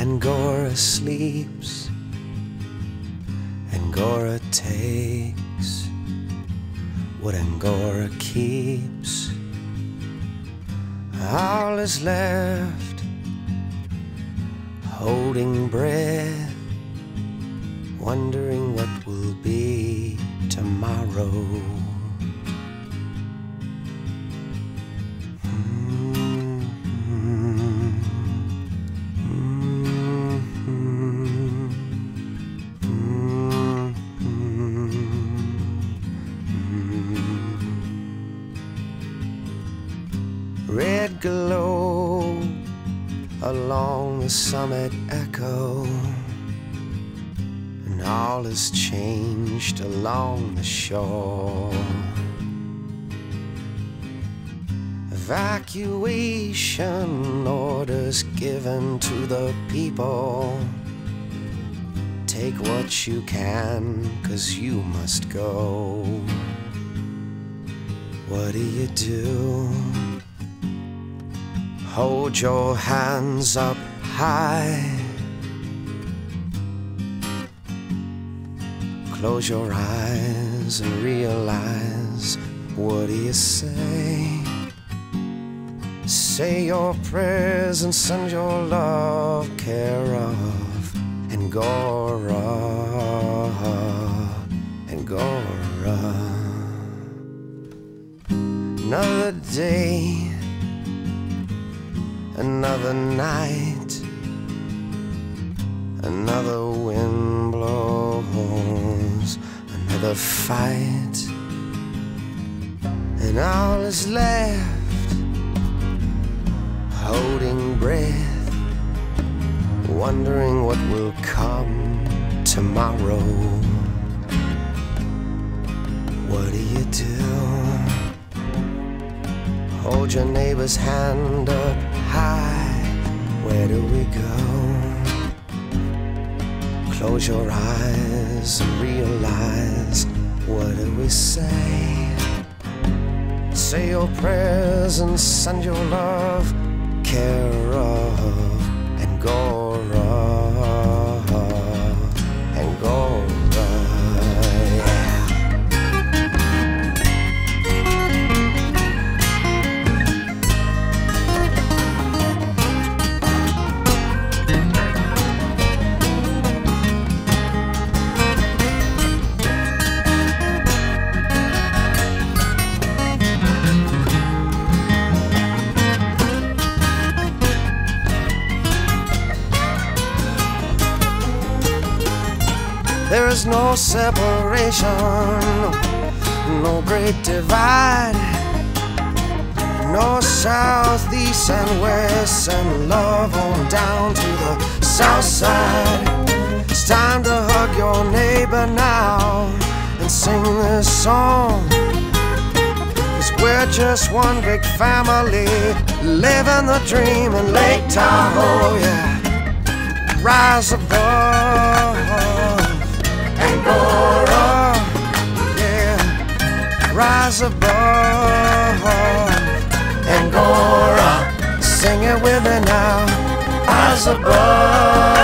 Angora sleeps, Angora takes what Angora keeps. All is left, holding breath, wondering what will be tomorrow. Red glow along the summit echo, and all is changed along the shore. Evacuation orders given to the people. Take what you can, cause you must go. What do you do? Hold your hands up high. Close your eyes and realize what do you say? Say your prayers and send your love, care of Angora, Angora. Another day another night, another wind blows, another fight, and all is left. Holding breath, wondering what will come tomorrow. What do you do? Hold your neighbor's hand up high. Where do we go? Close your eyes and realize what do we say? Say your prayers and send your love, care of Angora, There is no separation, no great divide, no south, east, and west, and love on down to the south side. It's time to hug your neighbor now and sing this song. Cause we're just one big family, living the dream in Lake Tahoe, yeah. Rise above. Rise above. Angora, sing it with me now. Rise above.